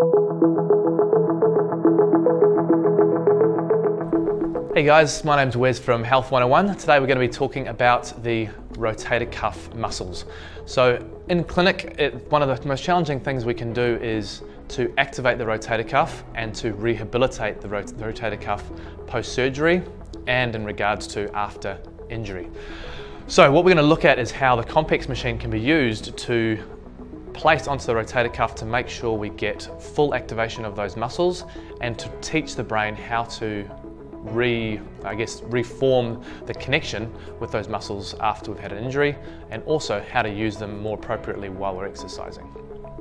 Hey guys, my name's Wes from Health 101. Today we're going to be talking about the rotator cuff muscles. So in clinic, it, one of the most challenging things we can do is to activate the rotator cuff and to rehabilitate the, rot the rotator cuff post-surgery and in regards to after injury. So what we're going to look at is how the Compex machine can be used to place onto the rotator cuff to make sure we get full activation of those muscles and to teach the brain how to re, I guess, reform the connection with those muscles after we've had an injury and also how to use them more appropriately while we're exercising.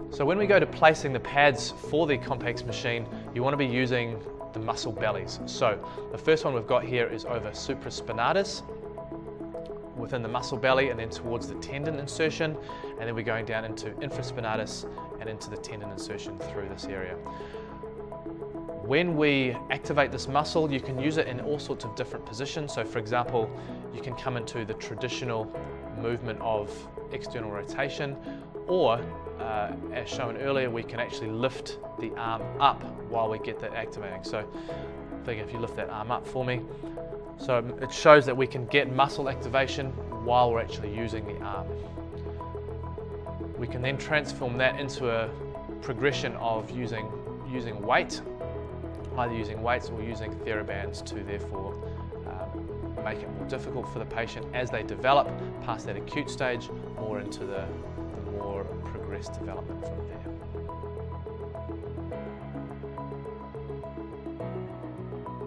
So when we go to placing the pads for the Compex machine, you want to be using the muscle bellies. So the first one we've got here is over supraspinatus, within the muscle belly and then towards the tendon insertion and then we're going down into infraspinatus and into the tendon insertion through this area. When we activate this muscle, you can use it in all sorts of different positions. So for example, you can come into the traditional movement of external rotation, or uh, as shown earlier, we can actually lift the arm up while we get that activating. So I think if you lift that arm up for me, so it shows that we can get muscle activation while we're actually using the arm. We can then transform that into a progression of using, using weight either using weights or using TheraBands to therefore um, make it more difficult for the patient as they develop past that acute stage more into the, the more progressed development from there.